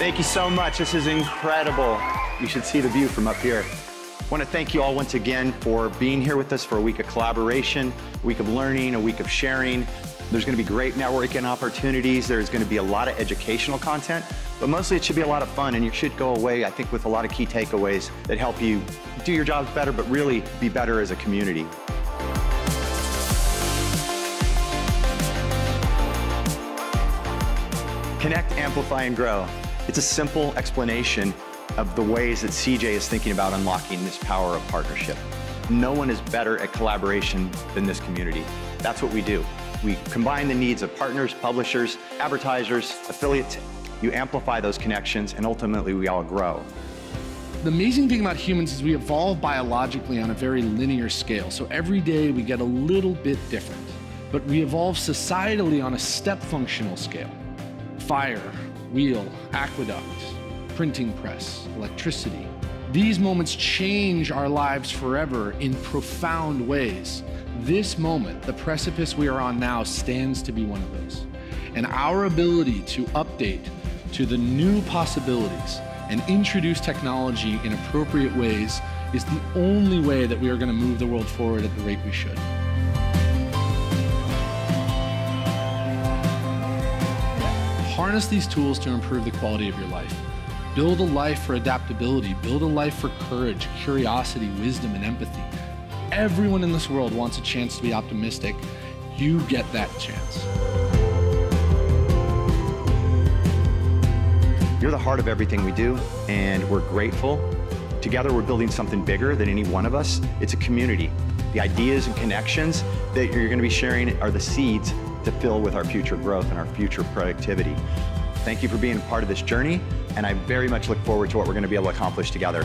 Thank you so much. This is incredible. You should see the view from up here. I want to thank you all once again for being here with us for a week of collaboration, a week of learning, a week of sharing. There's going to be great networking opportunities. There's going to be a lot of educational content, but mostly it should be a lot of fun and you should go away, I think, with a lot of key takeaways that help you do your jobs better, but really be better as a community. Connect, amplify, and grow. It's a simple explanation of the ways that CJ is thinking about unlocking this power of partnership. No one is better at collaboration than this community. That's what we do. We combine the needs of partners, publishers, advertisers, affiliates. You amplify those connections, and ultimately we all grow. The amazing thing about humans is we evolve biologically on a very linear scale. So every day we get a little bit different. But we evolve societally on a step functional scale. Fire, wheel, aqueduct, printing press, electricity. These moments change our lives forever in profound ways. This moment, the precipice we are on now, stands to be one of those. And our ability to update to the new possibilities and introduce technology in appropriate ways is the only way that we are going to move the world forward at the rate we should. Harness these tools to improve the quality of your life. Build a life for adaptability, build a life for courage, curiosity, wisdom, and empathy. Everyone in this world wants a chance to be optimistic. You get that chance. You're the heart of everything we do, and we're grateful. Together, we're building something bigger than any one of us. It's a community. The ideas and connections that you're going to be sharing are the seeds to fill with our future growth and our future productivity. Thank you for being a part of this journey, and I very much look forward to what we're going to be able to accomplish together.